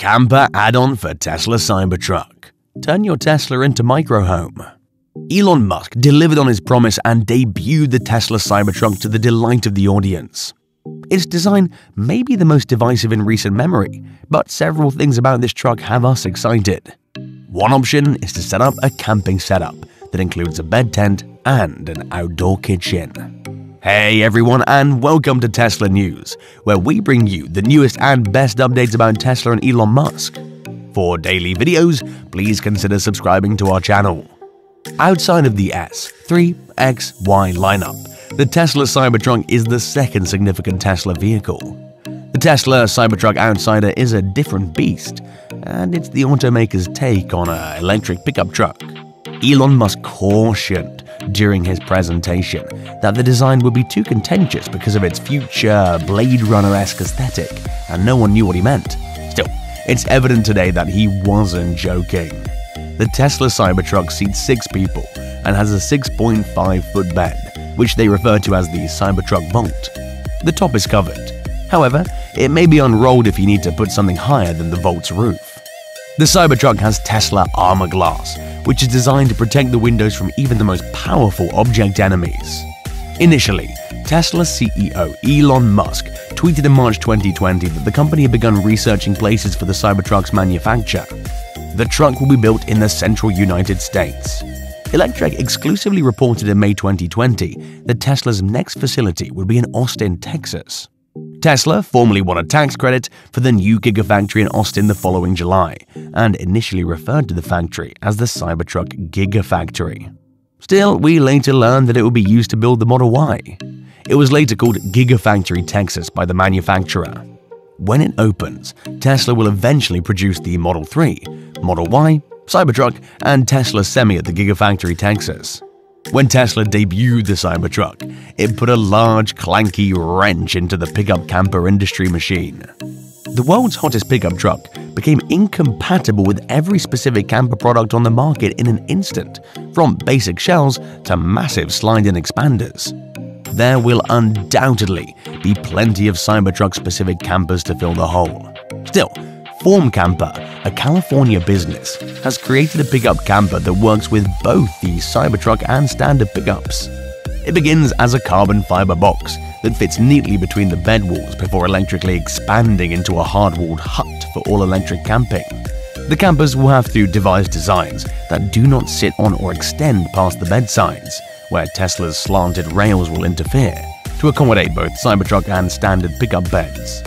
Camper add-on for Tesla Cybertruck. Turn your Tesla into microhome. Elon Musk delivered on his promise and debuted the Tesla Cybertruck to the delight of the audience. Its design may be the most divisive in recent memory, but several things about this truck have us excited. One option is to set up a camping setup that includes a bed tent and an outdoor kitchen. Hey everyone, and welcome to Tesla News, where we bring you the newest and best updates about Tesla and Elon Musk. For daily videos, please consider subscribing to our channel. Outside of the S, 3, X, Y lineup, the Tesla Cybertruck is the second significant Tesla vehicle. The Tesla Cybertruck Outsider is a different beast, and it's the automaker's take on an electric pickup truck. Elon Musk cautioned during his presentation that the design would be too contentious because of its future Blade Runner esque aesthetic, and no one knew what he meant. Still, it's evident today that he wasn't joking. The Tesla Cybertruck seats six people and has a 6.5 foot bed, which they refer to as the Cybertruck Vault. The top is covered. However, it may be unrolled if you need to put something higher than the Vault's roof. The Cybertruck has Tesla Armor Glass, which is designed to protect the windows from even the most powerful object enemies. Initially, Tesla CEO Elon Musk tweeted in March 2020 that the company had begun researching places for the Cybertruck's manufacture. The truck will be built in the central United States. Electrek exclusively reported in May 2020 that Tesla's next facility would be in Austin, Texas. Tesla formally won a tax credit for the new Gigafactory in Austin the following July, and initially referred to the factory as the Cybertruck Gigafactory. Still, we later learned that it would be used to build the Model Y. It was later called Gigafactory Texas by the manufacturer. When it opens, Tesla will eventually produce the Model 3, Model Y, Cybertruck, and Tesla Semi at the Gigafactory Texas. When Tesla debuted the Cybertruck, it put a large, clanky wrench into the pickup camper industry machine. The world's hottest pickup truck became incompatible with every specific camper product on the market in an instant, from basic shells to massive slide-in expanders. There will undoubtedly be plenty of Cybertruck-specific campers to fill the hole. Still, Form Camper, a California business, has created a pickup camper that works with both the Cybertruck and standard pickups. It begins as a carbon fiber box that fits neatly between the bed walls before electrically expanding into a hard-walled hut for all-electric camping. The campers will have to devise designs that do not sit on or extend past the bedsides, where Tesla's slanted rails will interfere, to accommodate both Cybertruck and standard pickup beds.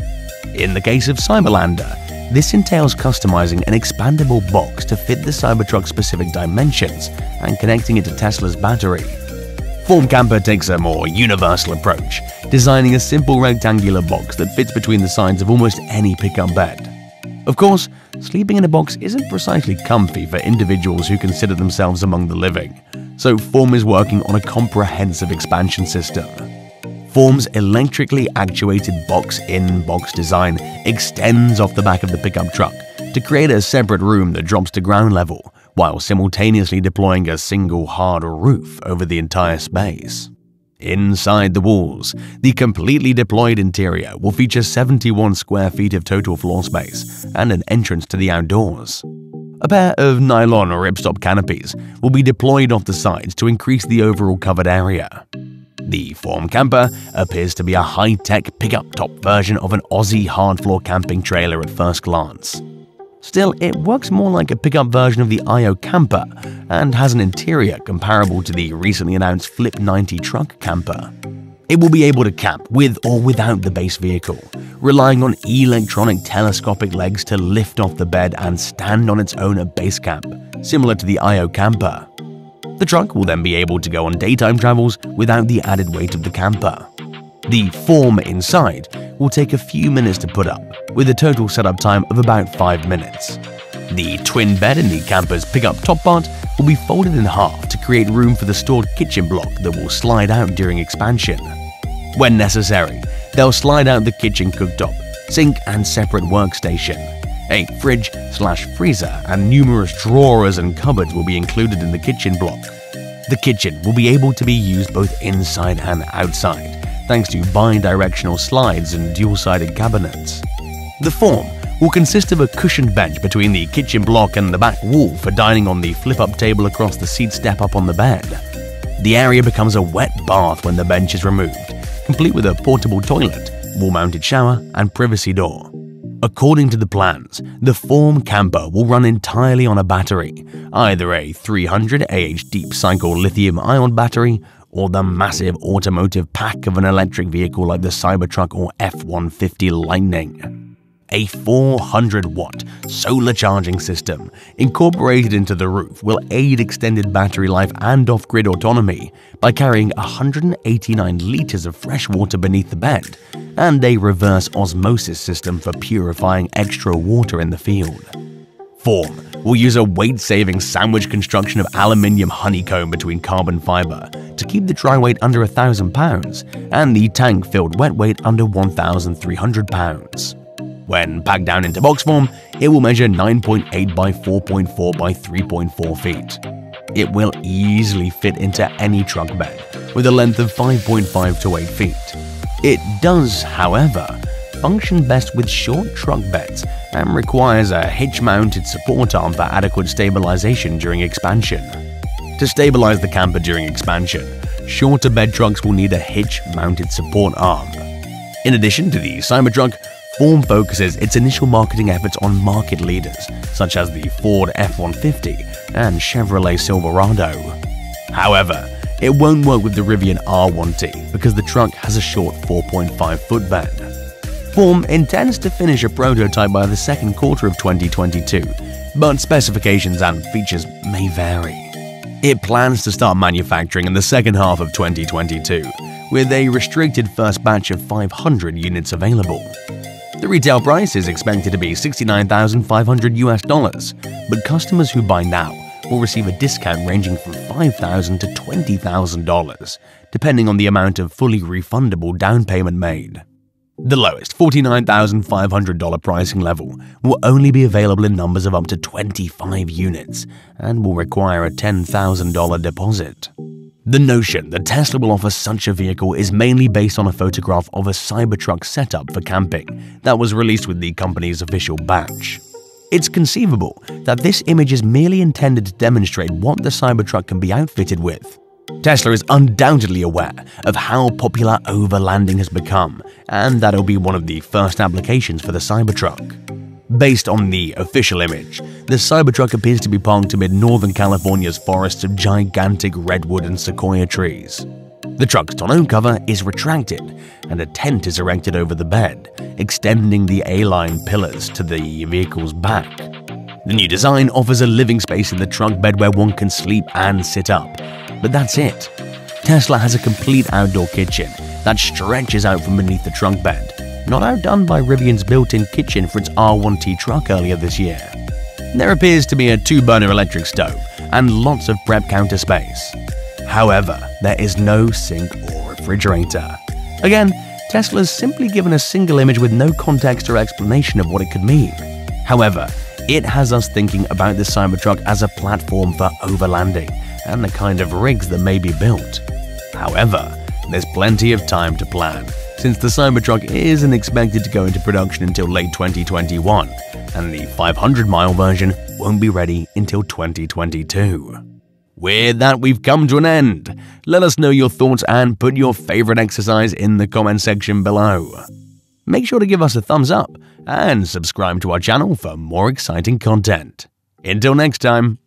In the case of Cyberlander, this entails customizing an expandable box to fit the Cybertruck's specific dimensions and connecting it to Tesla's battery. Form Camper takes a more universal approach, designing a simple rectangular box that fits between the sides of almost any pickup bed. Of course, sleeping in a box isn't precisely comfy for individuals who consider themselves among the living, so Form is working on a comprehensive expansion system. Form's electrically actuated box-in-box design extends off the back of the pickup truck to create a separate room that drops to ground level, while simultaneously deploying a single hard roof over the entire space. Inside the walls, the completely deployed interior will feature 71 square feet of total floor space and an entrance to the outdoors. A pair of nylon ripstop canopies will be deployed off the sides to increase the overall covered area. The Form Camper appears to be a high-tech pickup-top version of an Aussie hard-floor camping trailer at first glance. Still, it works more like a pickup version of the IO Camper and has an interior comparable to the recently announced Flip 90 truck camper. It will be able to camp with or without the base vehicle, relying on electronic telescopic legs to lift off the bed and stand on its own at base camp, similar to the IO Camper. The truck will then be able to go on daytime travels without the added weight of the camper. The form inside will take a few minutes to put up, with a total setup time of about 5 minutes. The twin bed in the camper's pickup top part will be folded in half to create room for the stored kitchen block that will slide out during expansion. When necessary, they'll slide out the kitchen cooktop, sink and separate workstation, a fridge slash freezer and numerous drawers and cupboards will be included in the kitchen block. The kitchen will be able to be used both inside and outside, thanks to bi-directional slides and dual-sided cabinets. The form will consist of a cushioned bench between the kitchen block and the back wall for dining on the flip-up table across the seat step up on the bed. The area becomes a wet bath when the bench is removed, complete with a portable toilet, wall-mounted shower, and privacy door. According to the plans, the Form camper will run entirely on a battery, either a 300 AH deep cycle lithium ion battery or the massive automotive pack of an electric vehicle like the Cybertruck or F-150 Lightning a 400 watt solar charging system incorporated into the roof will aid extended battery life and off grid autonomy by carrying 189 liters of fresh water beneath the bed and a reverse osmosis system for purifying extra water in the field. Form will use a weight saving sandwich construction of aluminium honeycomb between carbon fiber to keep the dry weight under 1,000 pounds and the tank filled wet weight under 1,300 pounds. When packed down into box form, it will measure 9.8 by 4.4 by 3.4 feet. It will easily fit into any truck bed with a length of 5.5 to 8 feet. It does, however, function best with short truck beds and requires a hitch-mounted support arm for adequate stabilization during expansion. To stabilize the camper during expansion, shorter bed trucks will need a hitch-mounted support arm. In addition to the Cybertruck, Form focuses its initial marketing efforts on market leaders such as the Ford F-150 and Chevrolet Silverado. However, it won't work with the Rivian R1T because the truck has a short 4.5 foot bed. Form intends to finish a prototype by the second quarter of 2022, but specifications and features may vary. It plans to start manufacturing in the second half of 2022, with a restricted first batch of 500 units available. The retail price is expected to be 69,500 US dollars, but customers who buy now will receive a discount ranging from 5,000 to $20,000, depending on the amount of fully refundable down payment made. The lowest $49,500 pricing level will only be available in numbers of up to 25 units and will require a $10,000 deposit. The notion that Tesla will offer such a vehicle is mainly based on a photograph of a Cybertruck setup for camping that was released with the company's official batch. It's conceivable that this image is merely intended to demonstrate what the Cybertruck can be outfitted with. Tesla is undoubtedly aware of how popular overlanding has become, and that it'll be one of the first applications for the Cybertruck. Based on the official image, the Cybertruck appears to be parked amid Northern California's forests of gigantic redwood and sequoia trees. The truck's tonneau cover is retracted, and a tent is erected over the bed, extending the A-line pillars to the vehicle's back. The new design offers a living space in the trunk bed where one can sleep and sit up, but that's it. Tesla has a complete outdoor kitchen that stretches out from beneath the trunk bed, not outdone by Rivian's built-in kitchen for its R1T truck earlier this year. There appears to be a two-burner electric stove and lots of prep counter space. However, there is no sink or refrigerator. Again, Tesla's simply given a single image with no context or explanation of what it could mean. However, it has us thinking about the Cybertruck as a platform for overlanding and the kind of rigs that may be built. However, there's plenty of time to plan since the Cybertruck isn't expected to go into production until late 2021, and the 500 mile version won't be ready until 2022. With that, we've come to an end. Let us know your thoughts and put your favorite exercise in the comment section below. Make sure to give us a thumbs up and subscribe to our channel for more exciting content. Until next time.